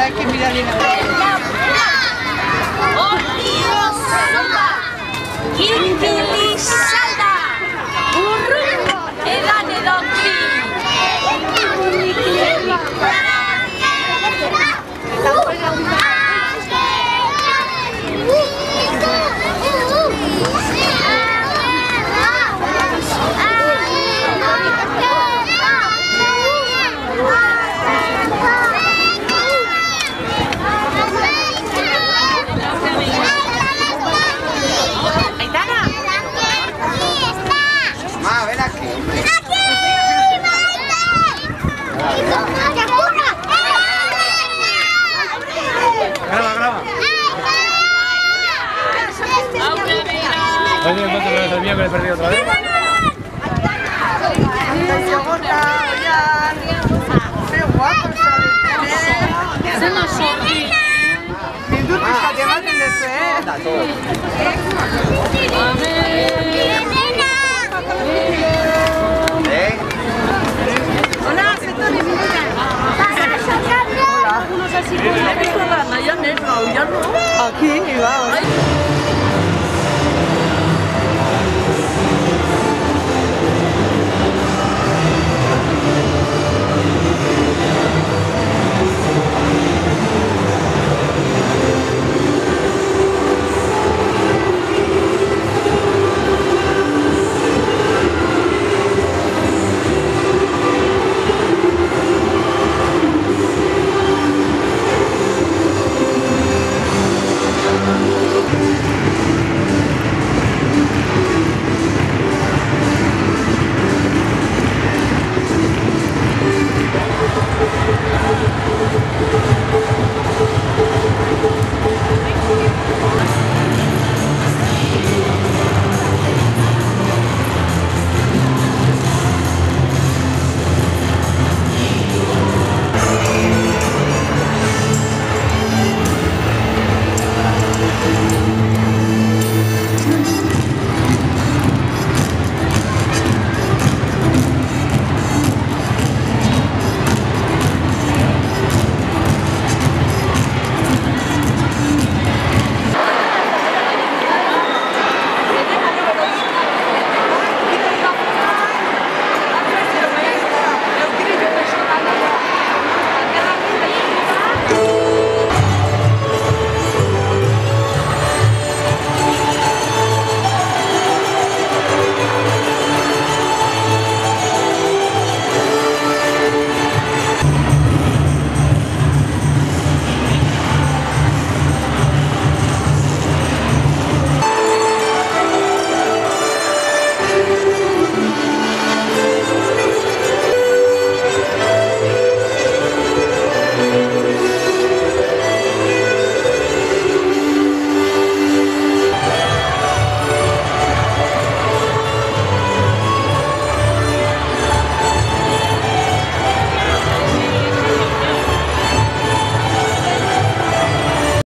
Hay que mirar bien. Gintili salda! Oye, ¿cuánto me el mío que le he perdido otra vez?